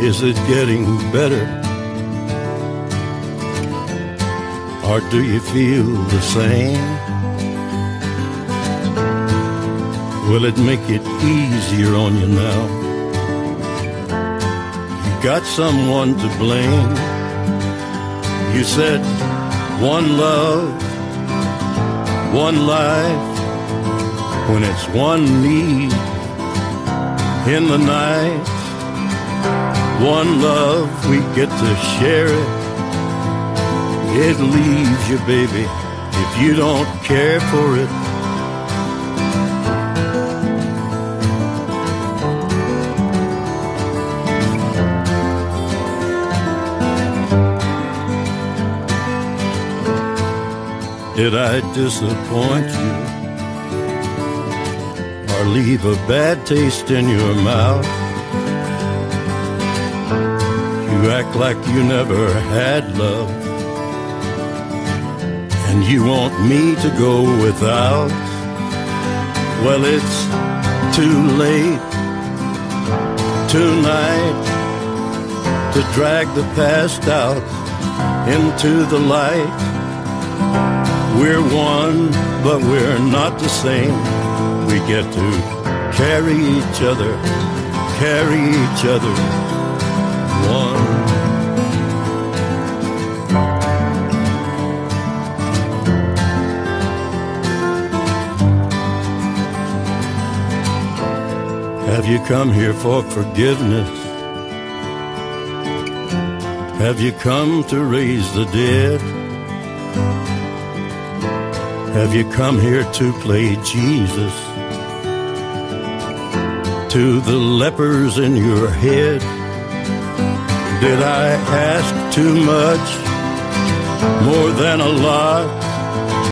Is it getting better? Or do you feel the same? Will it make it easier on you now? You got someone to blame. You said one love, one life, when it's one need in the night. One love, we get to share it. It leaves you, baby, if you don't care for it. Did I disappoint you? Or leave a bad taste in your mouth? You act like you never had love. And you want me to go without? Well, it's too late tonight to drag the past out into the light. We're one, but we're not the same. We get to carry each other, carry each other one. Have you come here for forgiveness? Have you come to raise the dead? Have you come here to play Jesus? To the lepers in your head? Did I ask too much? More than a lot?